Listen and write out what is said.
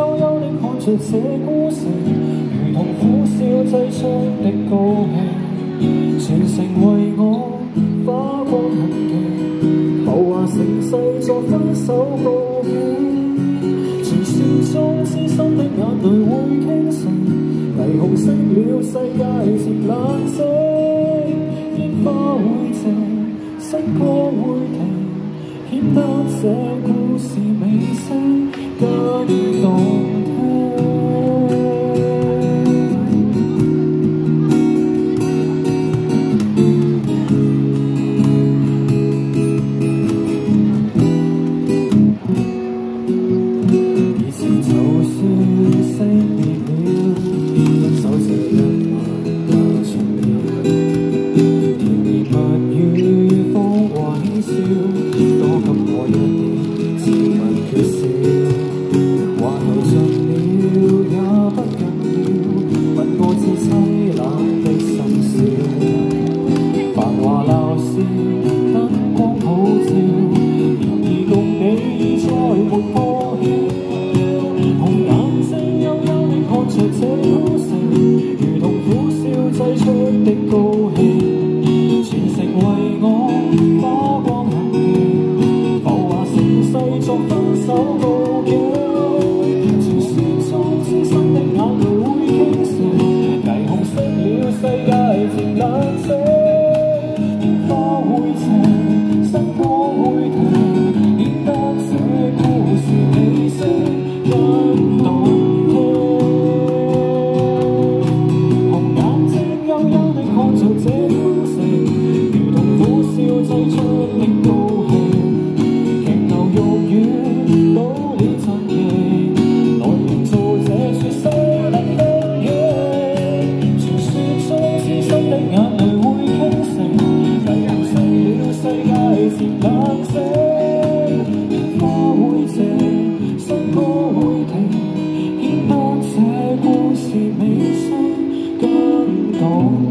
悠悠的看着这故事，如同苦笑挤出的高兴，全城为我花光痕迹，浮华盛世作分手告别，传说中痴心的眼泪会倾城，霓虹熄了世界渐冷静，烟花会静，笙歌会停。显得这故事尾声の not so 蓝色，烟花会谢，新歌会停，希望这故事尾声更动。